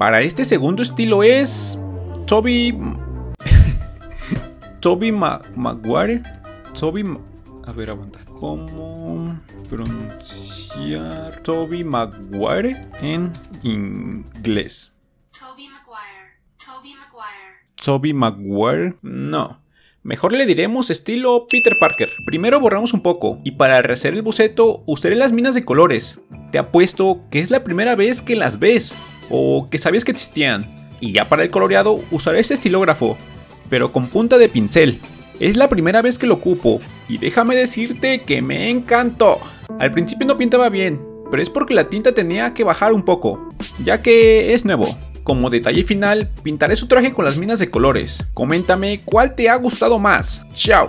Para este segundo estilo es... Toby... Toby Maguire. Toby... A ver, aguanta. ¿Cómo pronunciar Toby Maguire en inglés? Toby Maguire. Toby Maguire. Toby Maguire. No. Mejor le diremos estilo Peter Parker. Primero borramos un poco y para rehacer el boceto usaré las minas de colores. Te apuesto que es la primera vez que las ves o que sabías que existían. Y ya para el coloreado usaré este estilógrafo, pero con punta de pincel. Es la primera vez que lo ocupo y déjame decirte que me encantó. Al principio no pintaba bien, pero es porque la tinta tenía que bajar un poco, ya que es nuevo. Como detalle final, pintaré su traje con las minas de colores. Coméntame cuál te ha gustado más. Chao.